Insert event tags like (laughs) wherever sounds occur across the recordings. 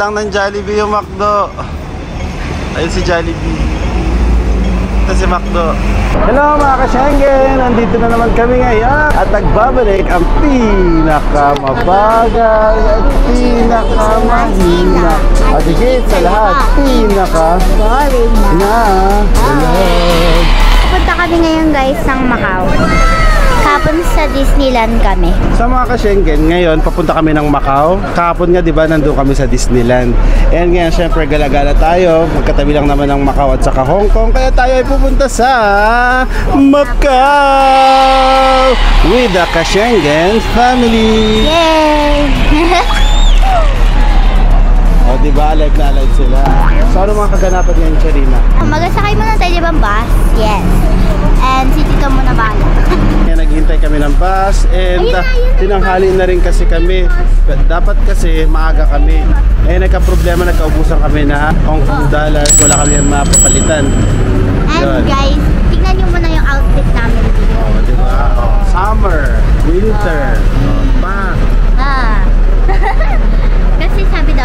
Lang ng Jollibee yung McDo. Ayun si Jollibee. Ito si McDo. Hello mga ka-Schengen! Nandito na naman kami ngayon at nagbabalik ang pinakamabagal at pinakamahina at higit sa lahat, pinaka Boring na. na Punta kami ngayon guys ng Macau. Kapon sa Disneyland kami. Sa mga ka-Schengen, ngayon papunta kami ng Macau. Kahapon nga 'di ba nandun kami sa Disneyland. And ngayon syempre gala-gala tayo. Magkatabi lang naman ng Macau at saka Hong Kong. Kaya tayo ay pupunta sa Macau with the ka-Schengen family. Yay! (laughs) Di ba alive na alive sila. So ano mga kaganapan ngayon, Charina? Magasakay muna tayo di ba bus? Yes. And si Tito muna bala. (laughs) Kaya naghihintay kami ng bus and Ayun na, ayun na. tinanghali na rin kasi kami. Dapat kasi maaga kami. Eh nagka-problema, nagkaubusan kami na Hong Kong dollars. Wala kami yung mapapalitan. And Yun. guys, tingnan nyo muna yung outfit namin dito. Oh, di ba? Oh, summer, winter, oh, pa. Ah.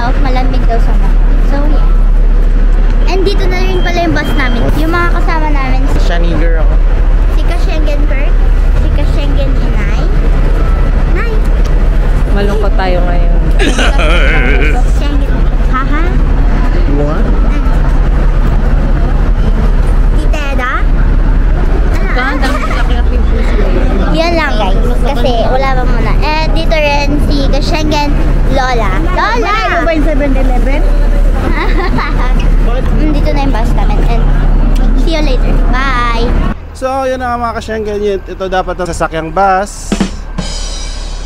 Daw, malamig daw sa Macau. So yeah. And dito na rin pala yung bus namin. Yung mga kasama namin, si Shani girl. Si Ka-Schengen Kurt, si Ka-Schengen Inay. Nay! Malungkot tayo ngayon. Schengen. Haha. What? Tita Eda? Eh. Yan lang guys. Kasi wala pa muna. Eh, dito rin si Ka-Schengen Lola. Lola! Ano ba yung 7-Eleven? (laughs) Dito na yung bus namin. And see you later. Bye! So, yun na nga mga ka-Schengen. Yun, Ito dapat ang sasakyang bus.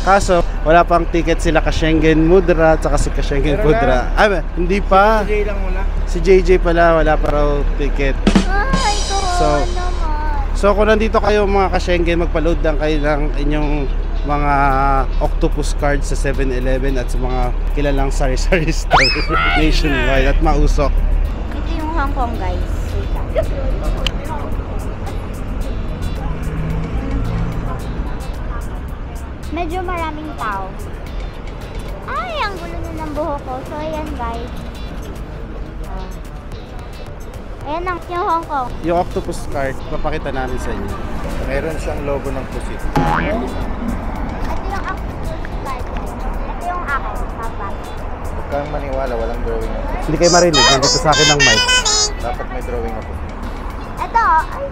Kaso, wala pang ticket sila ka-Schengen Mudra at saka si ka-Schengen Mudra. Ay, ba, hindi pa. Si JJ lang muna. Si JJ pala, wala pa raw ticket. Ay, kawawa So- naman. So kung nandito kayo mga ka-Schengen, magpa-load lang kayo ng inyong mga octopus cards sa 7-Eleven at sa mga kilalang sari-sari store (laughs) nationwide at mausok. Ito yung Hong Kong guys. Wait. Medyo maraming tao. Ay, ang gulo na ng buhok ko. So, ayan guys. Ah. Ayan ang yung Hong Kong. Yung octopus card, papakita namin sa inyo. Meron siyang logo ng pusit. Ito akin. Papa. Huwag kang maniwala, walang drawing ng pusit. Hindi kayo marinig, nandito sa akin ng mic. Dapat may drawing ng pusit. Ito. Ay.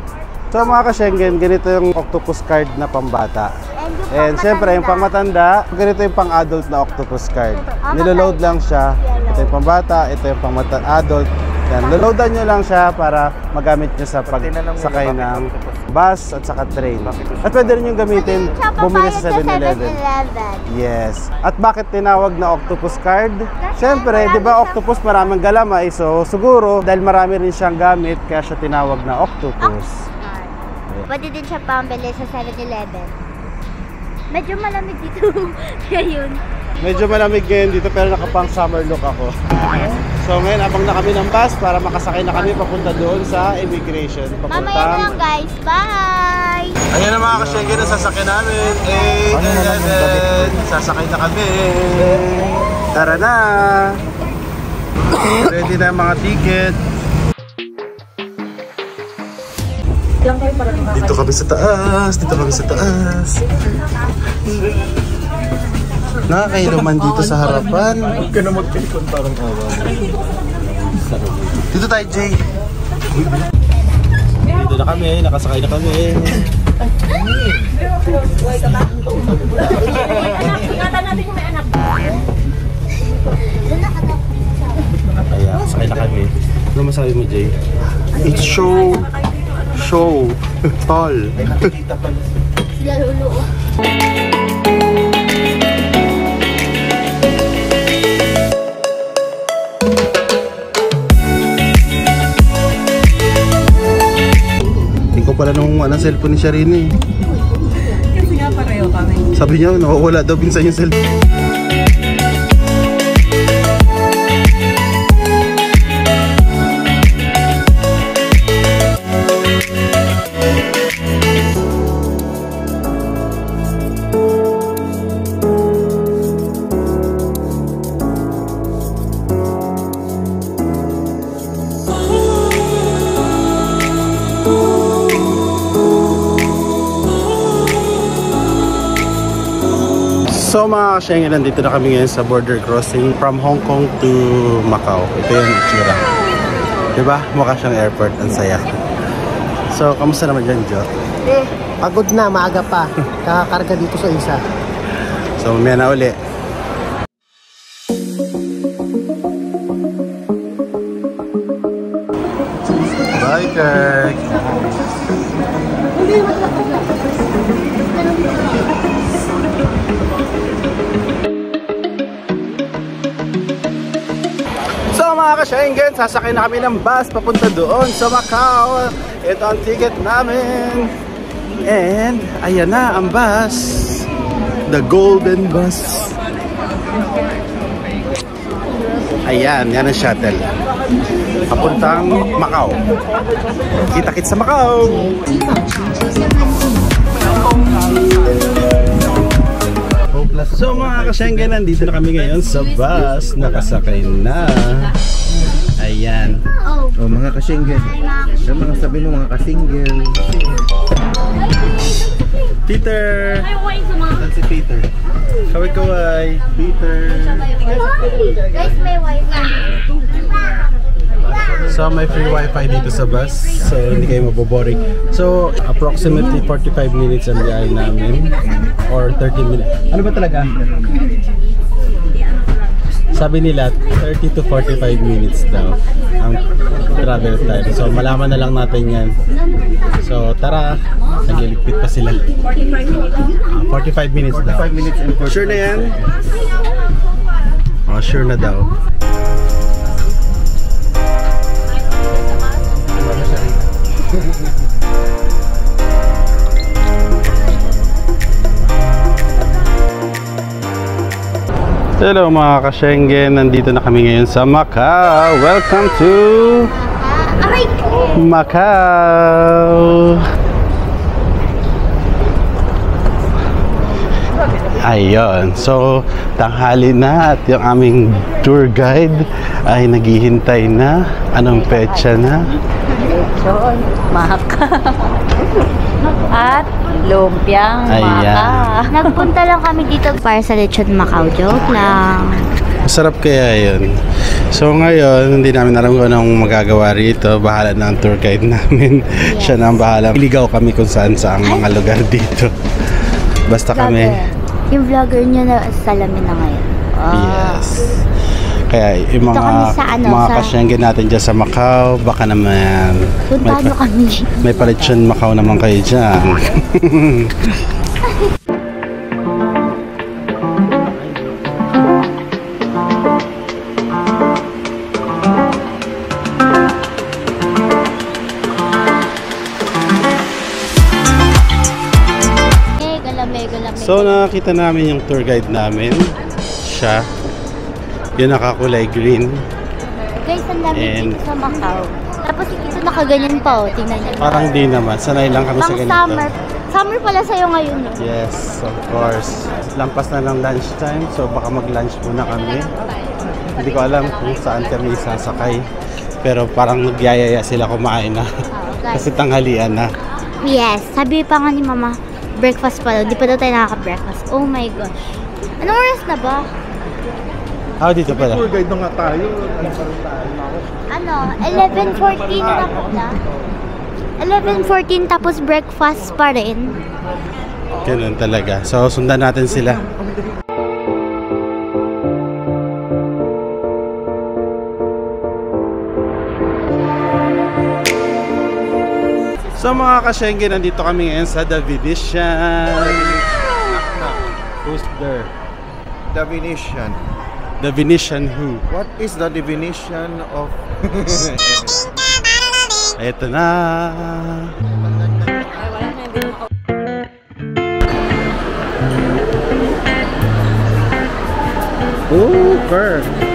So mga ka-Schengen, ganito yung octopus card na pambata. And And syempre, yung pangmatanda, ganito yung pang-adult na octopus card. Niloload lang siya. Ito yung pambata, ito yung pang-adult. Yan, loloadan nyo lang siya para magamit nyo sa pagsakay ng bus at saka train. At pwede rin yung gamitin, bumili sa 7-Eleven. Yes. At bakit tinawag na octopus card? Siyempre, di ba octopus maraming galamay, so siguro dahil marami rin siyang gamit, kaya siya tinawag na octopus. Pwede din siya pambili sa 7-Eleven. Medyo malamig dito. (laughs) Yun. Medyo malamig ngayon dito pero nakapang summer look ako. So ngayon abang na kami ng bus para makasakay na kami papunta doon sa immigration. Mamaya na lang guys. Bye! Ayan na mga kasyenge na sasakay namin. 8, 11. Sasakay na kami. Tara na! (coughs) Ready na mga ticket. Dito kami sa taas. Dito kami sa taas. Nakakailuman dito sa harapan. Huwag ka na magpikon parang awa mo. Dito tayo, Jay. Dito na kami, nakasakay na kami. Kaya, sakay na kami. Ano masabi mo, Jay? It's show. Show. Tall. Sila luluo. Pala nung ano, cellphone ni Sharini. Kasi nga pareho kami. Sabi niya, nawawala daw minsan yung cellphone. Mga kasyengin, nandito na kami ngayon sa border crossing from Hong Kong to Macau. Ito yung itsura. Diba? Mukha siyang airport. Ang saya. So, kamusta naman dyan, Jo? Eh, pagod na, maaga pa. (laughs) Kakakarga dito sa isa. So, mamaya na uli. Bye, Kirk! So ka-Schengen, sasakay na kami ng bus papunta doon sa Macau. Ito ang ticket namin. And ayan na ang bus. The golden bus. Ayan, yan ang shuttle. Papuntang Macau. Kita-kits sa Macau. So mga ka-Schengen, nandito na kami ngayon sa bus. Nakasakay na. Ayan. Oh, mga kasinggen. Sa mga sabi mo, mga kasinggen. Peter! Saan si Peter? Kaway-kaway. Peter. Guys, may wifi. So may free wifi dito sa bus. So hindi kayo maboboring. So approximately 45 minutes ang biyahe namin. Or 30 minutes. Ano ba talaga? Sabi nila 30 to 45 minutes daw ang travel time. So malaman na lang natin yan. So tara, nagliligpit pa sila. Ah, 45 minutes daw. 5 minutes and 45 Sure na yan? Oh, sure na daw. Hello mga ka-Schengen, nandito na kami ngayon sa Macau. Welcome to! Macau. Ayun. So, tanghali na at yung aming tour guide ay naghihintay na. Anong petsa na? Lechon, maka. At lumpiang Ayan. maka. Nagpunta lang kami dito para sa Lechon Macau. Joke lang. Masarap kaya yun. So ngayon, hindi namin alam kung anong magagawa rito. Bahala na ang tour guide namin. Siya na ang bahala. Iligaw kami kung saan saan mga lugar dito. Basta kami. Vlogger. Yung vlogger niya na salamin na ngayon. Ah. Yes. Kaya yung Dito mga, sa ano, mga sa- kasyangge natin dyan sa Macau, baka naman may, pa, kami. may palitsyon Macau naman kayo dyan. So nakita namin yung tour guide namin. Siya. Yung nakakulay green. Guys, ang dami And- dito sa Macau. Tapos ito nakaganyan pa, oh. Tingnan niyo. Parang di naman. Sanay lang kami sa ganito. summer. Summer pala sa'yo ngayon, no? Yes, of course. Lampas na ng lunchtime, so baka mag-lunch muna kami. Hindi ko alam kung saan kami sasakay. Pero parang nagyayaya sila kumain na. Oh. Kasi tanghalian na. Yes, sabi pa nga ni Mama, breakfast pa daw. Di pa daw tayo nakaka-breakfast. Oh my gosh. Anong oras na ba? Ah, dito pala. Tour guide na nga tayo. Ano pa rin tayo? Ano, 11.14 na pala. 11.14 tapos breakfast pa rin. Ganun talaga. So, sundan natin sila. So mga kasyengge, nandito kami ngayon sa The Venetian. Who's there? The Venetian. The Venetian who? What is the definition of... (laughs) Ito na. Super!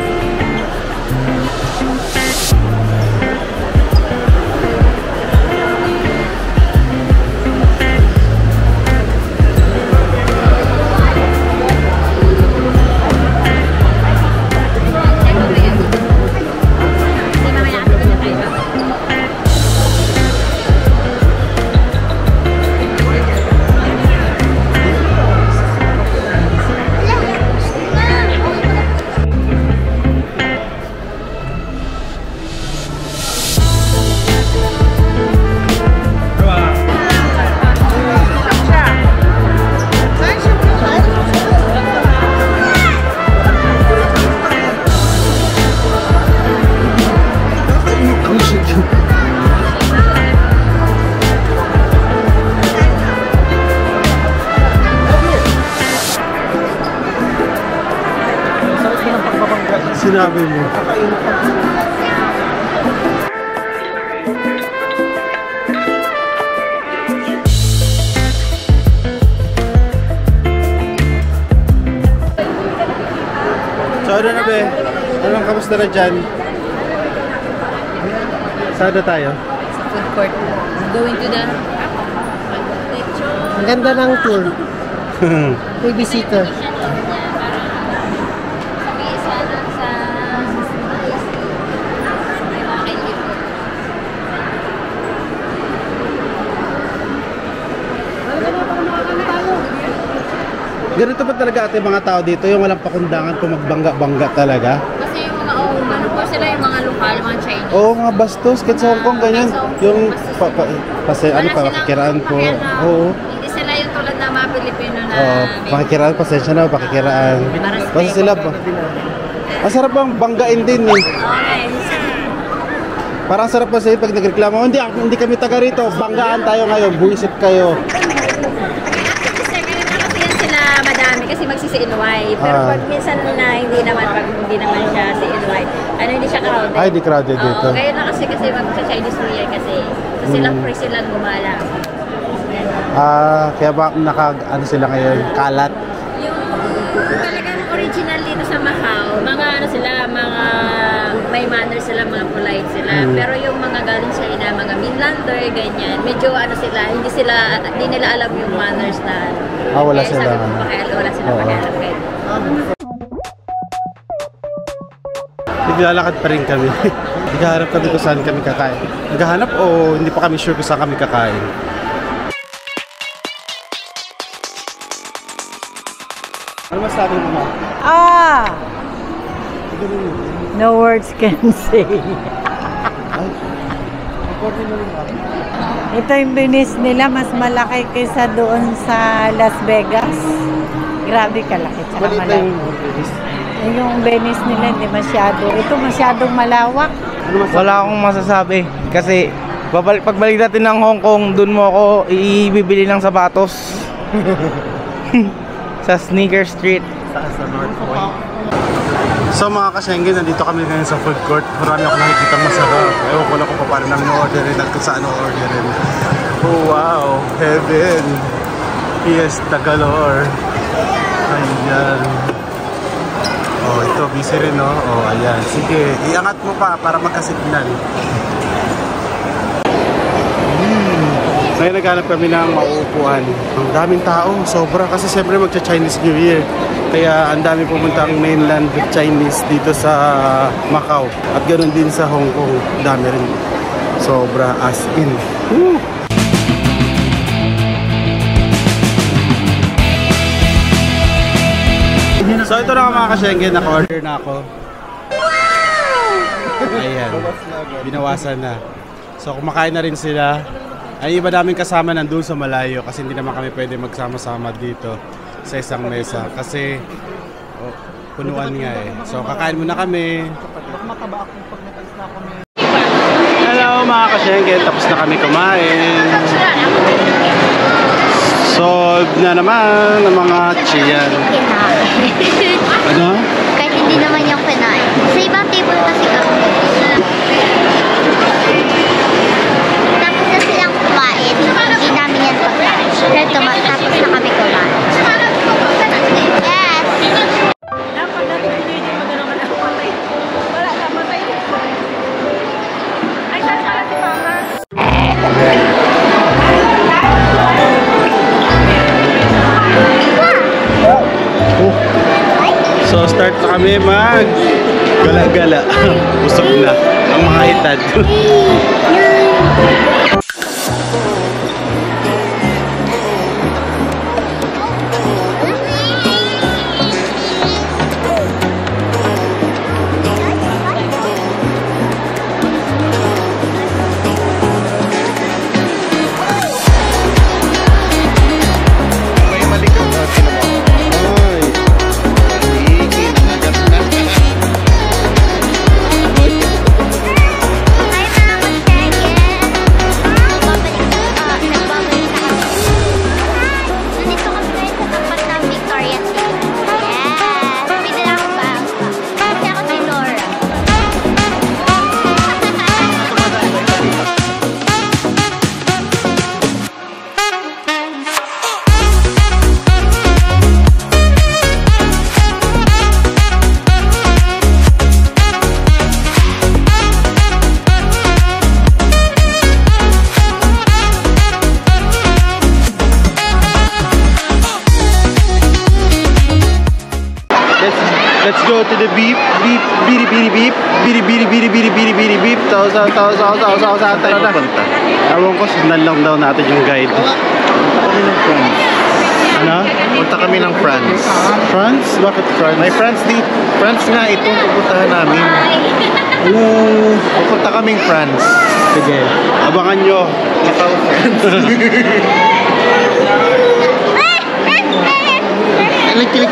Sinabi mo. So ano na be? Anong kamusta na dyan? Saan na tayo? Food court. Going to the... Ang ganda ng tour. (laughs) May bisita. Ganito ba talaga ate mga tao dito? Yung walang pakundangan kung magbangga-bangga talaga? Kasi yung mga, oh, ano po sila yung mga lokal, mga Chinese. Oo, mga bastos. Kahit sa Hong Kong, ganyan. Yung, pa, pa, kasi ano, silang pakikiraan po. Oo. Hindi sila yung tulad na mga Pilipino na... Oo, pakikiraan, pasensya na, pakikiraan. Basta sila? Masarap bang banggain din eh. Okay. Parang sarap pa sa'yo pag nagreklamo, hindi, hindi kami taga rito, banggaan tayo ngayon, buwisit kayo. Kasi ngayon na kasi yan sila madami kasi magsisi-NY. Pero Ah. pag minsan na hindi naman, pag hindi naman siya si NY, ano hindi siya crowded. Ay, di crowded dito. Oo, ngayon na kasi kasi mag-Chinese New Year kasi. So sila Mm. free silang gumala. Ah, kaya ba naka, ano sila ngayon, kalat? Yung talagang original dito sa Macau, mga ano sila, mga may manners sila, mga polite sila. Mm. Pero yung mga galing China, mga mainlander, ganyan, medyo ano sila, hindi sila, hindi nila alam yung manners na. Ah, wala Kaya sila, sabi ko, ano? pakialam, wala sila Oo. pakialam. Kaya, Naglalakad pa rin kami. (laughs) Naghahanap kami kung saan kami kakain. Naghahanap o hindi pa kami sure kung saan kami kakain. Ano masabi mo ma? Ah! No words can (laughs) say. Ay, recording na rin ba? Ito yung binis nila, mas malaki kaysa doon sa Las Vegas. Grabe kalaki, tsaka Maliit na malaki. yung. Yung Venice nila, hindi masyado. Ito masyadong malawak. Ano? Wala akong masasabi kasi babalik, pagbalik natin ng Hong Kong, dun mo ako ibibili ng sapatos. (laughs) (laughs) sa Sneaker Street. So mga kasyengge, nandito kami ngayon sa food court. Marami ako nakikita masarap. Ewan ko lang kung paano namin orderin at kung saan orderin. Oh wow, heaven. Fiesta galore. Ayan. Oh, ito, busy rin, no? Oh, ayan. Sige, iangat mo pa para magkasignal. Mm. Ngayon naghanap kami ng mauupuan. Ang daming tao, sobra. Kasi siyempre magcha-Chinese New Year. Kaya ang dami pumuntang mainland Chinese dito sa Macau. At ganoon din sa Hong Kong. Dami rin. Sobra as in. Woo! So ito na mga kasyengge, naka-order na ako. Ayan, binawasan na. So kumakain na rin sila. Ay iba namin kasama nandun sa malayo kasi hindi naman kami pwede magsama-sama dito sa isang mesa kasi oh, punuan nga eh. So kakain muna kami. Hello mga kasyengge, tapos na kami kumain. Solve na naman ang mga chiyan. Ano? Kahit hindi naman yung kinain. Sa ibang table kasi kami. Tapos na silang kumain. Hindi namin yan tuma- tapos na kami kumain. So start na kami mag gala-gala. (laughs) Busog na ang mga itad. Kami ng France. France? Bakit France? May France di France nga itong pupuntahan namin. Hello! Pupunta kaming France. Sige, abangan nyo. Macau, France. (laughs) Kilig, kilig,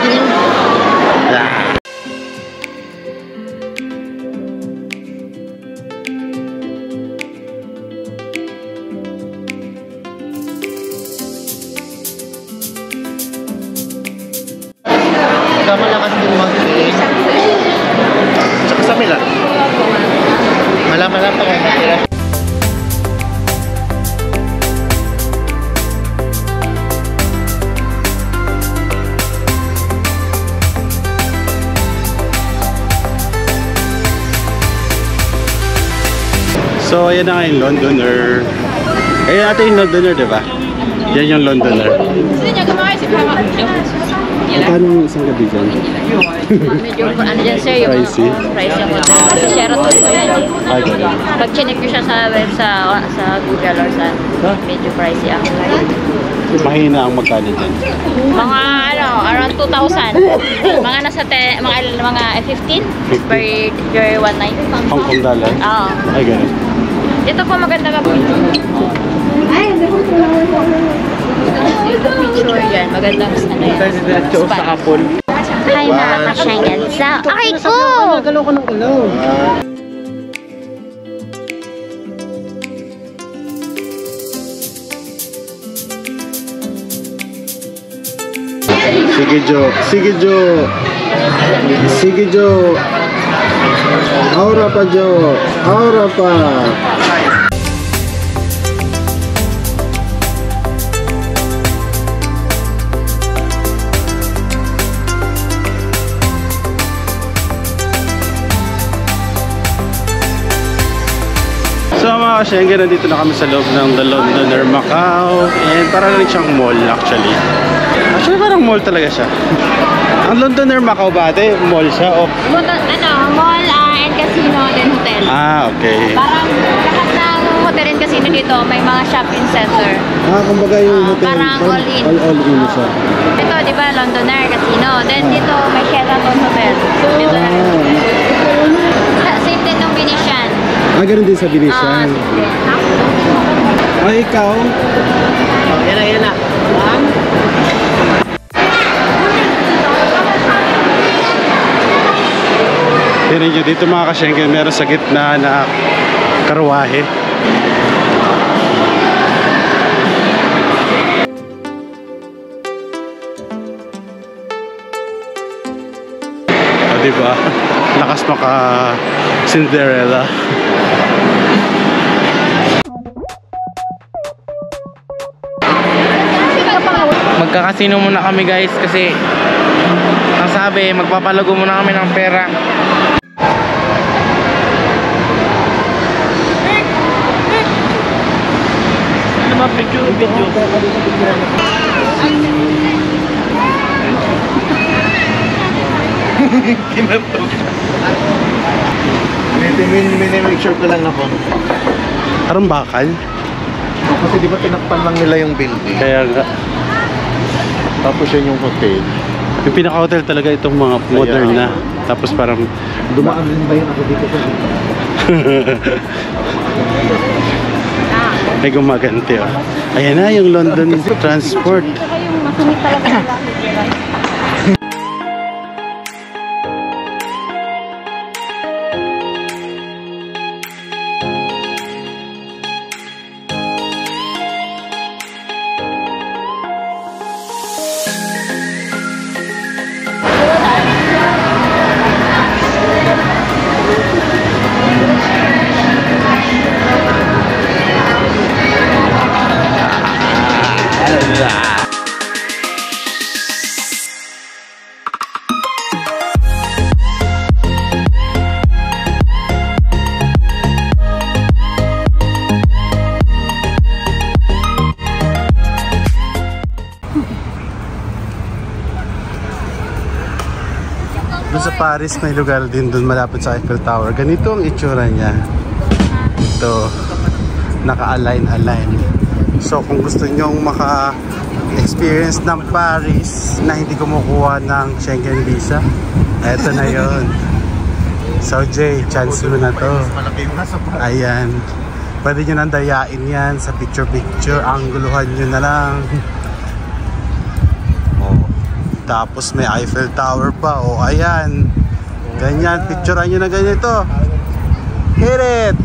So, ayan na nga yung Londoner. Ayan natin yung Londoner, di ba? Yan yung Londoner. Magkano yung isang gabi dyan? Medyo ano dyan sir, yung Pricey? price yung hotel. Kasi Sheraton ko yan eh. Ay, ganun. Pag chinek ko siya sa web sa sa Google or sa medyo pricey ang Mahina ang magkano dyan. mga ano around 2,000 mga nasa te, mga mga 15 per per one night Hong Kong dollar? Oo. Ay, ganun. Ito po maganda ka po. Ito picture yan. Magandang ano yan. Spot. kapon. Hi mga ka-Schengen. Sa aray ko! Ko ng galaw. Sige, Jo. Sige, Jo. Sige, Jo. Aura pa, Jo. Aura pa. Mga ka-Schengen, nandito na kami sa loob ng The Londoner Macau and parang rin siyang mall actually. Actually parang mall talaga siya. (laughs) Ang Londoner Macau ba ate? Mall siya o? Ano, mall ah, and casino then hotel. Ah, okay. Parang lahat ng hotel and casino dito may mga shopping center. Ah, kumbaga yung Ah, hotel. parang all in. All, all in siya. Ito, di ba, Londoner Casino. Then dito may Sheraton Hotel. Dito na rin. Ah ganun din sa Ah, same din. Ay, ikaw? Yan na, yan na. Tignan nyo dito mga ka-Schengen, meron sa gitna na karwahe. O, diba? Lakas maka Cinderella. Magkakasino muna kami guys kasi ang sabi magpapalago muna kami ng pera. Ano ba picture video? (laughs) Kinatok. Minimake sure ko lang na po. Parang bakal. Kasi di ba tinakpan lang nila yung building? Kaya nga, Tapos yun yung hotel. yung pinaka-hotel talaga itong mga modern na. Tapos parang Dumaan din ba yun ako dito sa dito? (laughs) may gumaganti. Oh. Ayan na yung London Transport. Paris may lugar din doon malapit sa Eiffel Tower. Ganito ang itsura niya. Ito, naka-align-align. So kung gusto nyong maka-experience ng Paris na hindi kumukuha ng Schengen visa, eto na yon. (laughs) So Jay, chance mo na to. Ayan. Pwede nyo nang dayain yan sa picture-picture. Angguluhan nyo na lang. (laughs) Oh. Tapos may Eiffel Tower pa. O, oh, ayan. Ganyan. Picturean nyo na ganito. Hit it!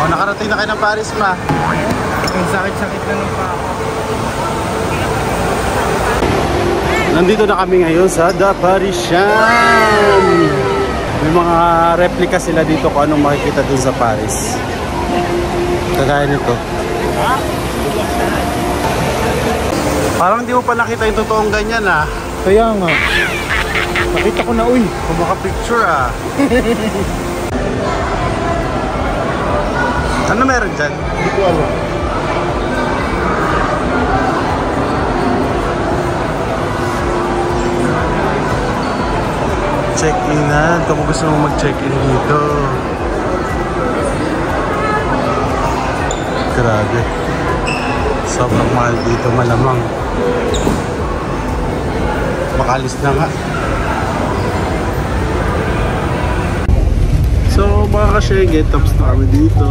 O, nakarating na kayo ng Paris, ma. Ang sakit-sakit na ng paa. Nandito na kami ngayon sa The Parisian. May mga replika sila dito kung anong makikita dun sa Paris. Kagaya nito. Parang di mo pa nakita yung totoong ganyan ah. Kaya nga. Nakita ko na, uy. Kung maka-picture ah. (laughs) ano meron dyan? Hindi ko alam. Check-in na. Kung gusto mo mag-check-in dito. Grabe. Sobrang mahal dito malamang. Makalis na nga. So mga kasyege, tapos na kami dito.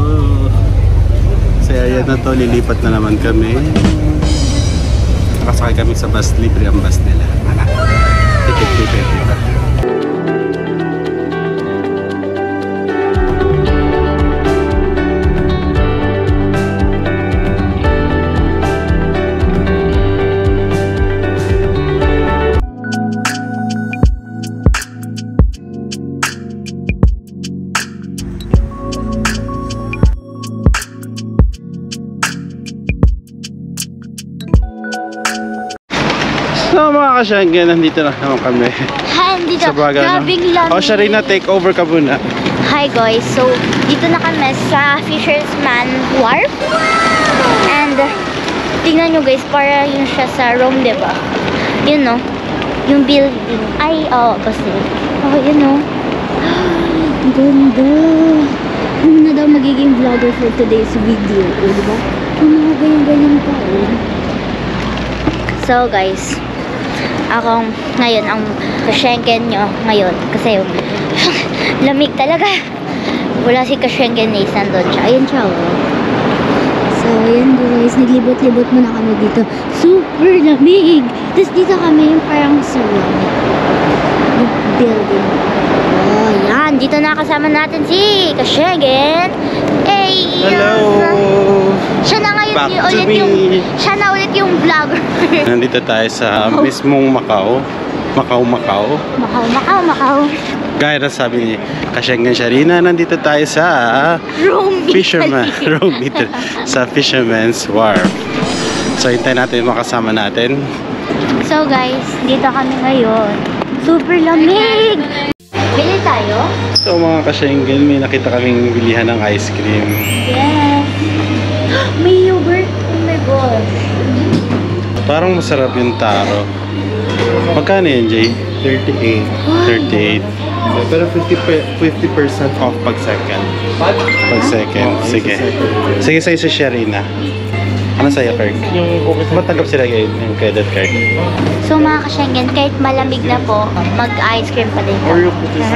Sa area na to, lilipat na naman kami. Nakasakay kami sa bus, libre ang bus nila. Ticket 250 pa. Kasyangge, nandito na naman kami. (laughs) Hi, dito. sa baga. Grabing lamig. O Sharina, take over ka muna. Hi guys, so dito na kami sa Fisherman Wharf. And tingnan nyo guys, para yun siya sa Rome, di ba? Yun no, yung building. Ay, oh, kasi. Oh, yun no. (gasps) Ganda. Ano na daw magiging vlogger for today's video, o di ba? Yung mga ganyan-ganyan pa, oh. So guys, akong ngayon ang Schengen nyo ngayon. Kasi yung (laughs) lamig talaga. Wala si Kashengen Nathan doon siya ayun siya oh. so ayan guys. Naglibot-libot muna kami dito. Super lamig! Tapos dito kami yung parang yung building. Oh yan. Dito na kasama natin si Kashengen. Hey! Hello! siya na ngayon Back yung to ulit me. yung siya na ulit yung vlogger (laughs) Nandito tayo sa mismong Macau. Macau, Macau. Macau, Macau, Macau. Gaya na sabi ni Kashengan Sharina, nandito tayo sa Rome, Fisherman. (laughs) Rome, Italy, sa Fisherman's Wharf. So, hintayin natin yung makasama natin. So guys, dito kami ngayon. Super lamig! Bili tayo? So, mga Kashengan, may nakita kaming bilihan ng ice cream. Yes! (gasps) May yogurt! Oh my gosh! Parang masarap yung taro. Magkano yan, Jay? 38. 38. Pero 50%, pe- 50% off pag second. Pag second. Sige. Sige sa'yo si Sharina. Ano sa'yo, Kirk? Yung cookies Matanggap sila kayo yung credit card. So mga kasyenggen, kahit malamig na po, mag-ice cream pa din po. Oreo cookies.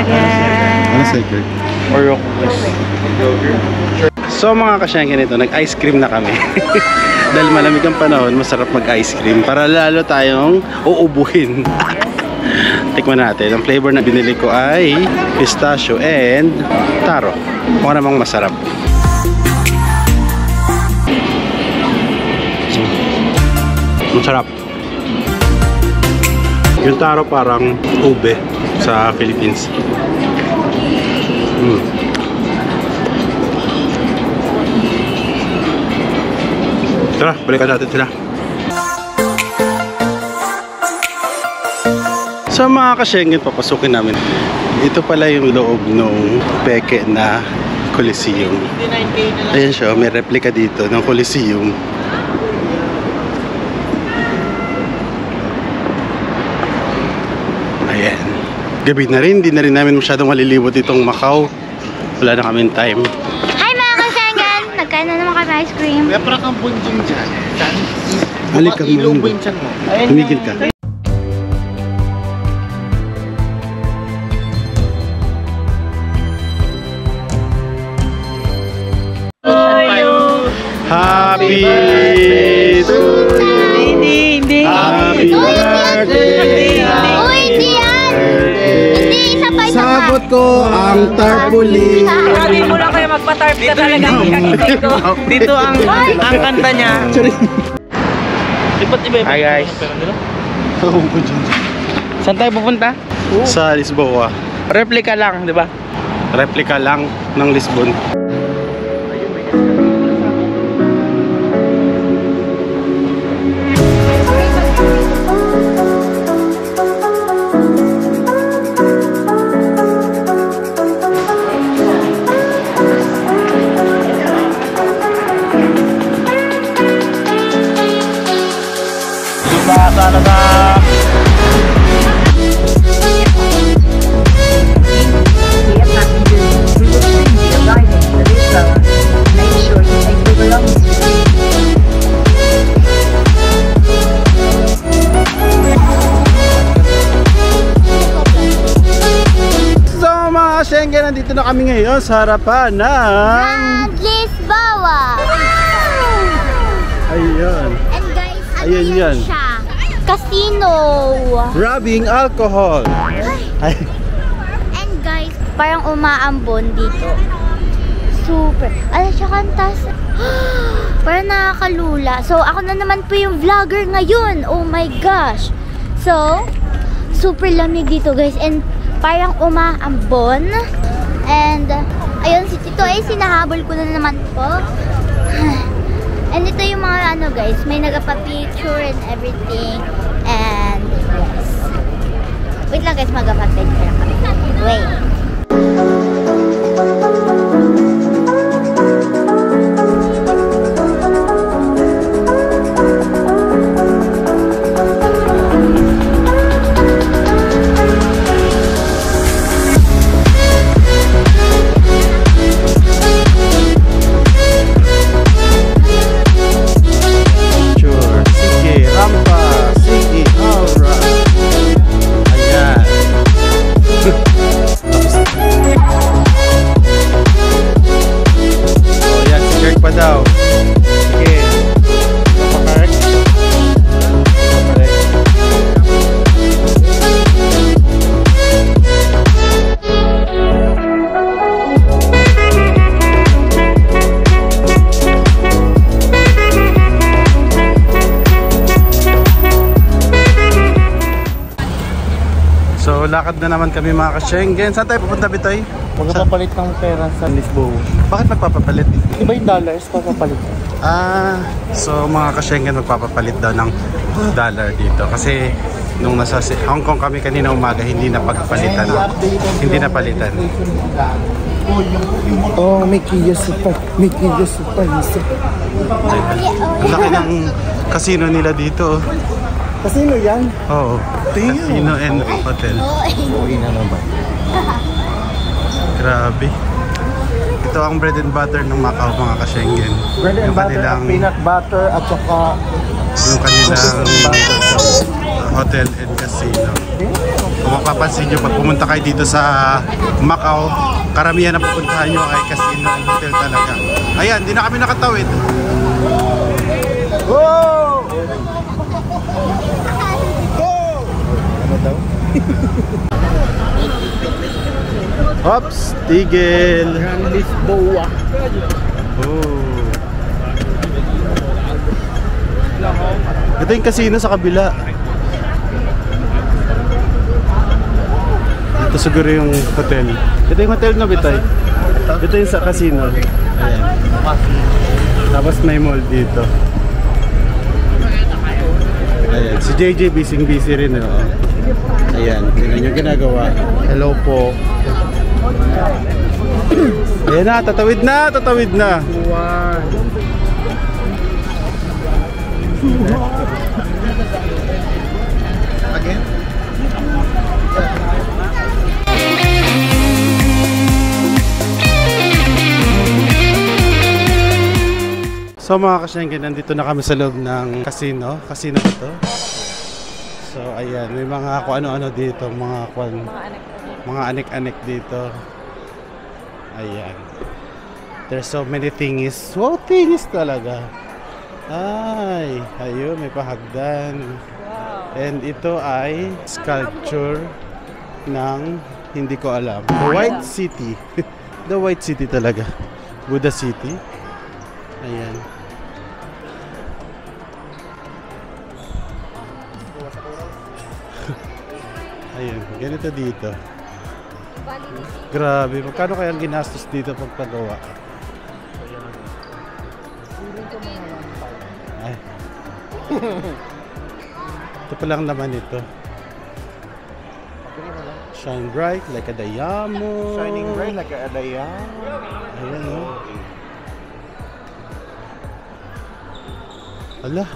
Ano sa'yo, Kirk? Oreo cookies. So mga kasyangin ito, nag-ice cream na kami. (laughs) Dahil malamig ang panahon, masarap mag-ice cream para lalo tayong uubuhin. (laughs) Tikman natin. Ang flavor na binili ko ay pistachio and taro. Kung namang masarap. So, masarap. Yung taro parang ube sa Philippines. Mm. Tara, balikan natin sila. So So mga ka-Schengen, papasukin namin. Ito pala yung loob ng peke na Coliseum. Ayan siya, may replica dito ng Coliseum. Ayan. Gabi na rin, hindi na rin namin masyadong malilibot itong Macau. Wala na kaming time. Kami ice cream. Kaya para kang bunjing dyan. Yung tiyan mo. Tumigil ka. Happy ko ang tarpaulin Sabi mo lang kayo magpa-tarp ka talaga. dito. Dito ang ang kanta niya. Hi guys. Saan tayo pupunta? Sa Lisboa Replica lang, di ba? Replica lang ng Lisbon ngayon sa harapan ng... Lisboa! Ayun. And guys, ano Ayan yan siya? Casino! Rubbing alcohol. Ay, And guys, parang umaambon dito. Super. Ano siya kantas? (gasps) parang nakakalula. So, ako na naman po yung vlogger ngayon. Oh my gosh. So, super lamig dito guys. And parang umaambon. And, ay sinahabol ko na naman po. (sighs) And ito yung mga ano guys, may nagpa-picture and everything. And, yes. Wait lang guys, magpa-picture kami. Wait. Lakad na naman kami mga ka-Schengen. Saan tayo pupunta, Bitoy? Magpapalit ng pera sa Lisboa. Bakit magpapapalit? Di ba yung dollars papapalit? Ah, so mga ka-Schengen magpapapalit daw ng dollar dito. Kasi nung nasa Hong Kong kami kanina umaga, hindi na pagpalitan. Hindi na palitan. Oh, may kiyos pa. May kiyos pa. Ang laki ng casino nila dito. Kasino yan? Oo. Casino and hotel. Uwi na naman. Grabe. Ito ang bread and butter ng Macau mga ka-Schengen. Bread and Yung butter, kanilang, peanut butter, at saka yung kanilang hotel and casino. Kung mapapansin nyo, pag pumunta kayo dito sa Macau, karamihan na pupuntahan nyo ay casino and hotel talaga. Ayan, di na kami nakatawid. Whoa! (laughs) Hops, tigil. Lisboa. Oh. Ito yung casino sa kabila. Ito siguro yung hotel. Ito yung hotel na bitay. Ito yung sa casino. Ayan. Tapos may mall dito. Ayan, si JJ busy busy rin oh. Ayan, tingnan yung ginagawa. Hello po. Ayan na, tatawid na, tatawid na. So mga kasyengge, nandito na kami sa loob ng casino. Casino ba to? So ayan, may mga kung ano-ano dito, mga kwan, mga anik-anik dito. Ayan. There's so many things. Wow, things talaga. Ay, ayun, may pahagdan. And ito ay sculpture ng hindi ko alam. White City. (laughs) The White City talaga. Buddha City. Ayan. Ayun, ganito dito. Grabe, magkano kaya ang ginastos dito pagpagawa? Ay. (laughs) ito pa lang naman ito. Shine bright like a diamond. Shining bright like a diamond. Ayan o. Ala,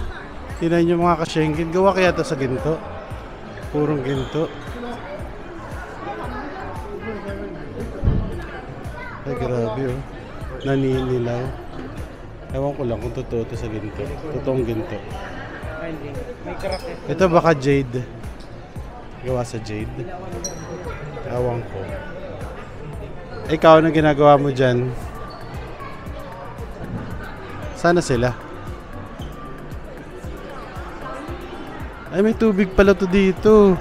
tinan nyo mga kasyengin. Gawa kaya to sa ginto? Purong ginto. Ay, grabe oh. Naninilaw. Ewan ko lang kung totoo to sa ginto. Totoong ginto. Ito baka jade. Gawa sa jade. Ewan ko. Ikaw, anong ginagawa mo dyan? Sana sila. Ay, may tubig pala to dito.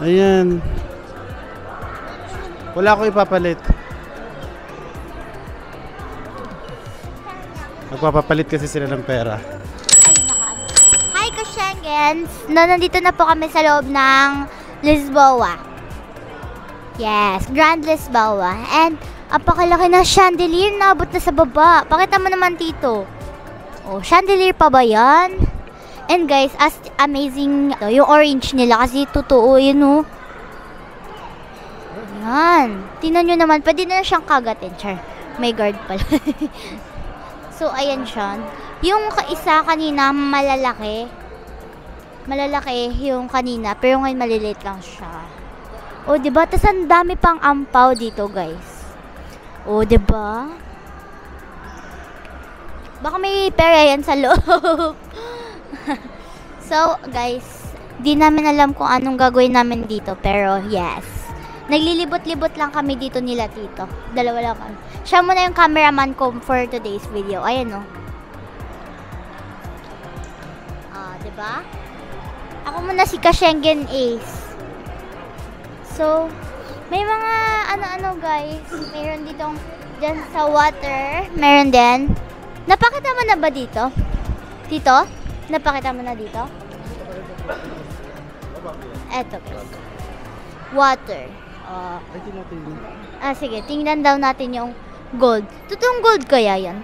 Ayan. Wala akong ipapalit. Magpapapalit kasi sila ng pera. Hi, Kashengens! No, nandito na po kami sa loob ng Lisboa. Yes, Grand Lisboa. And, apakalaki ng chandelier na abot na sa baba. Pakita mo naman, Tito. Oh, chandelier pa ba yan? And guys, as amazing to, yung orange nila kasi totoo yun, oh. Yan. Tingnan nyo naman, pwede na siyang kagatin, char. May guard pala. (laughs) so, ayan siya. Yung isa kanina, malalaki. Malalaki yung kanina, pero ngayon maliliit lang siya. O, di ba? Tapos ang dami pang ampaw dito, guys. O, di ba? Baka may pera yan sa loob. (laughs) (laughs) so, guys, di namin alam kung anong gagawin namin dito, pero yes. Naglilibot-libot lang kami dito nila, tito. Dalawa lang kami. Siya muna yung cameraman ko for today's video. Ayan, oh. Ah, 'di ba? Ako muna si Kashengen Ace. So, may mga ano-ano guys. Meron ditong dyan sa water. Meron din. Napakita mo na ba dito? Dito? Napakita mo na dito? Eto guys. Water. Ah, ah, sige. Tingnan daw natin yung gold. Totoong gold kaya yan?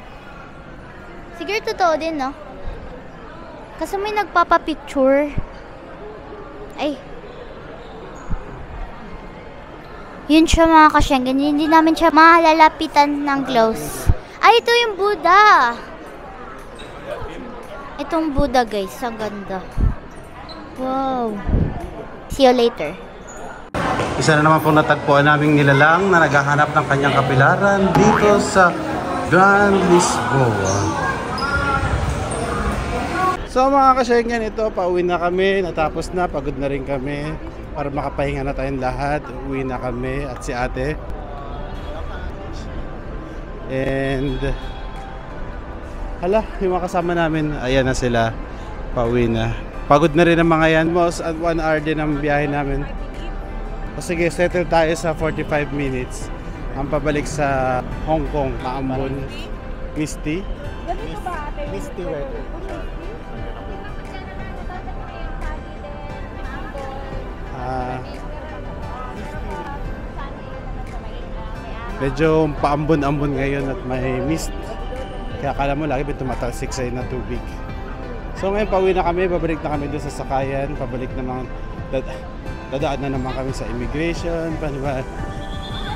Siguro totoo din, no? Kasi may nagpapapicture. Ay. Yun siya mga kasyenggan. Hindi namin siya mahalalapitan ng close. Ay, ito yung Buddha. Itong Buddha, guys. Ang ganda. Wow. See you later. Isa na naman pong natagpuan naming nilalang na naghahanap ng kanyang kapilaran dito sa Grand Lisboa. So mga kasyengyan, ito, pauwi na kami. Natapos na, pagod na rin kami. Para makapahinga na tayong lahat. Uwi na kami at si ate. And hala, yung mga kasama namin, ayan na sila. Pauwi na. Pagod na rin ang mga yan. Most at one hour din ang biyahe namin. O sige, settle tayo sa 45 minutes. Ang pabalik sa Hong Kong, Maambon. Misty. Misty weather. Ah, medyo paambon-ambon ngayon at may mist. Kaya akala mo lagi may tumatalsik sa'yo na tubig. So ngayon pauwi na kami, babalik na kami doon sa sakayan, pabalik naman, dad, dadaan na naman kami sa immigration, pa, di ba?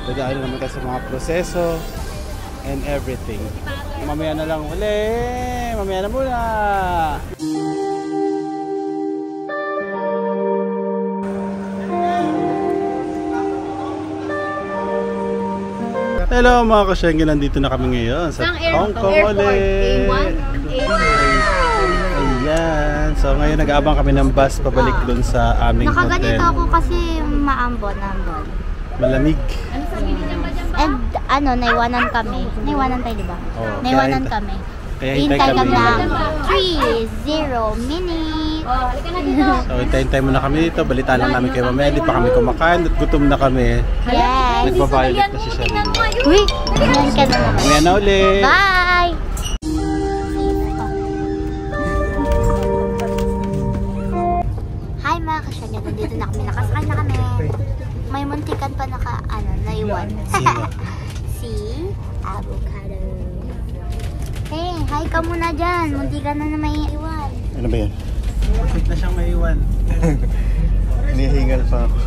Dadaan na naman tayo sa mga proseso and everything. Mamaya na lang uli, mamaya na muna. Hello mga kasyengin, nandito na kami ngayon sa Hong Kong ulit. A1? Ayan. So ngayon nag-aabang kami ng bus pabalik dun sa aming Nakaganito hotel. ako kasi maambon-ambon. Malamig. And ano, naiwanan kami. Naiwanan tayo, di ba? Oo, naiwanan kaya kami. Hintay kami ng 3-0 minutes. Oh, halika na dito. So hintay-hintay muna kami dito. Balita lang namin kay mamaya. Di pa kami kumakain at gutom na kami. Yes. Nagbabayot na si Sherry. Uy, yan ka na naman. Mamaya na ulit. Bye! Hi mga kasyanya, nandito na kami. Nakasakay na kami. May muntikan pa naka, ano, naiwan. (laughs) si Avocado. Hey, hi ka muna dyan. Muntikan na na may iwan. Ano ba yan? Bakit na siyang maiwan? (laughs) Hinihingal pa ako.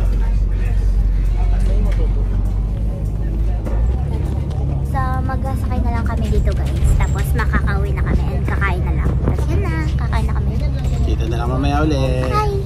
So, magsasakay na lang kami dito guys. Tapos makakauwi na kami and kakain na lang. Tapos yun na, kakain na kami. Dito na lang mamaya ulit. Hi